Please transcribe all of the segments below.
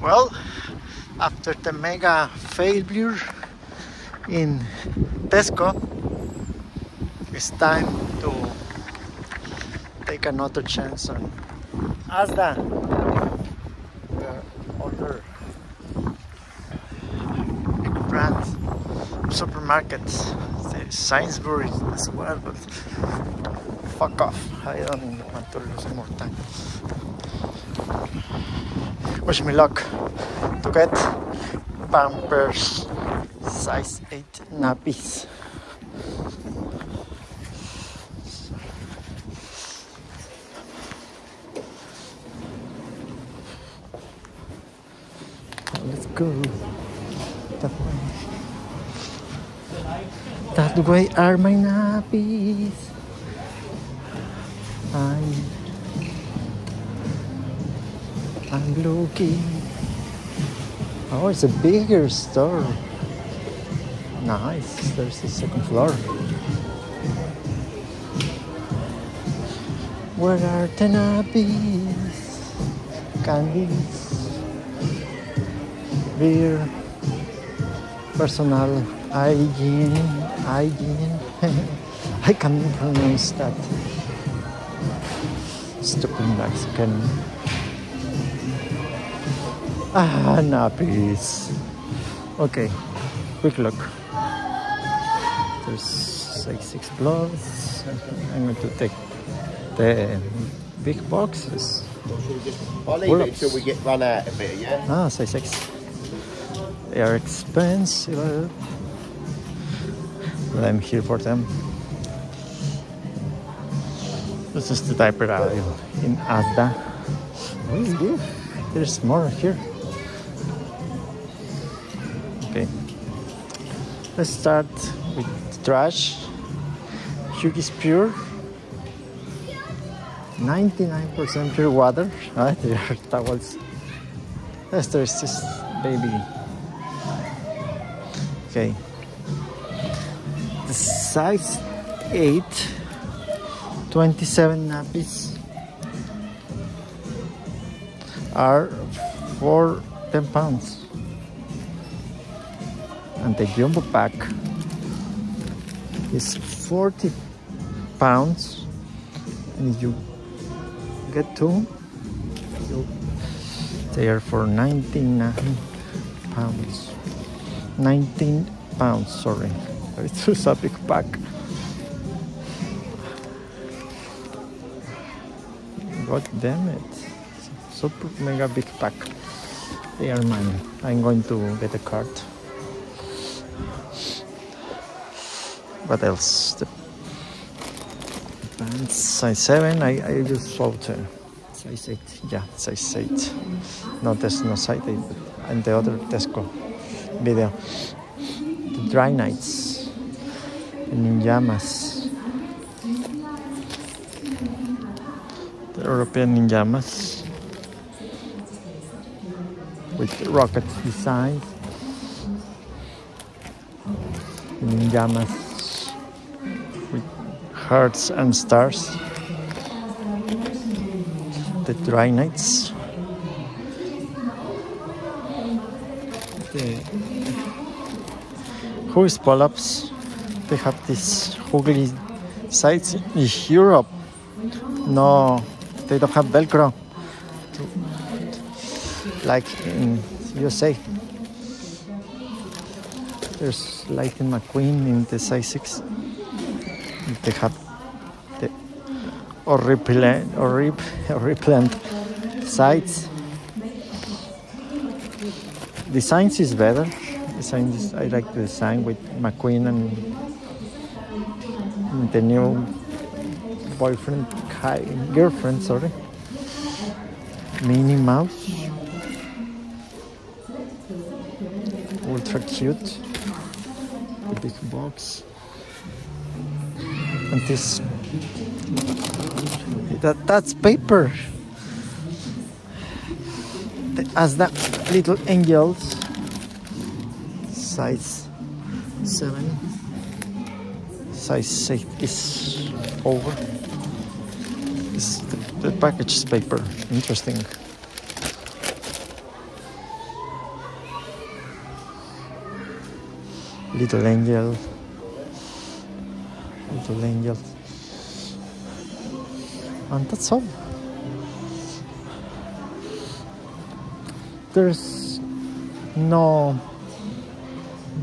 Well, after the mega failure in Tesco, it's time to take another chance on Asda, the other brand supermarkets. There's Sainsbury as well, but fuck off. I don't want to lose more time. Wish me luck to get Pampers size 8 nappies. Let's go that way. That way are my nappies. I'm, I'm looking. Oh, it's a bigger store. Nice. There's the second floor. Where are the nappies? Candies. Beer. Personal hygiene. Hygiene. I can't pronounce that. Stupid Mexican. Ah, nappies. Okay, quick look. There's like six blocks. I'm going to take the big boxes. I'll leave it until we get run out of here, yeah? Ah, size six. They are expensive. But I'm here for them. This is the diaper aisle in Asda. Oh, there's more here. Let's start with trash. Huggies Pure. 99% pure water. Ah, there are towels. Yes, there's this baby. Okay. The size 8, 27 nappies are for 10 pounds. And the jumbo pack is 40 pounds. And if you get two, they are for 99 pounds. 19 pounds, sorry. It's a big pack. God damn it. Super mega big pack. They are mine. I'm going to get a card. What else? The pants size 7. I, I just saw uh, size 8. Yeah, size 8. No, there's no size 8. And the other Tesco video. The dry nights. The ninjamas. The European ninjamas. With rocket designs. Ninjamas with hearts and stars. The dry nights. The Who's pull-ups? They have these ugly sides in Europe. No, they don't have Velcro. Like in USA. There's Lightning McQueen in the size 6 they have horripilant, eh? horrip, horripilant sides. Designs is better. Design is, I like the design with McQueen and the new boyfriend, girlfriend, sorry. Minnie Mouse. Ultra cute. The big box and this that, that's paper. Asda little angels, size seven, size eight is over. This, the, the package is paper. Interesting. Little angel. Little angels. And that's all. There's no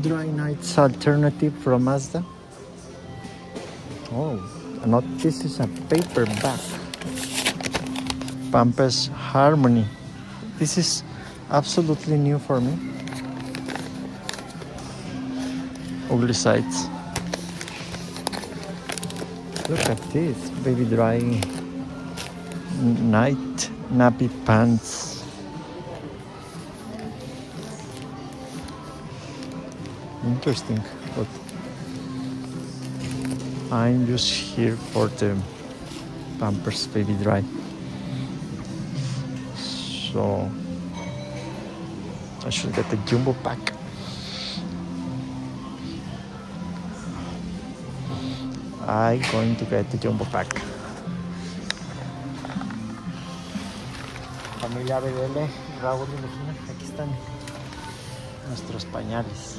dry nights alternative from Asda. Oh, not this is a paperback. Pampers Harmony. This is absolutely new for me. Ugly sides. Look at this baby dry night nappy pants. Interesting, but I'm just here for the Pampers Baby Dry. So I should get the jumbo pack. I'm going to get the jumbo pack. Familia BDL, Raúl y Regina, aquí están nuestros pañales.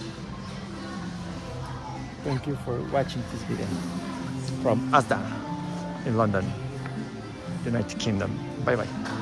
Thank you for watching this video from Asda in London, United Kingdom. Bye bye.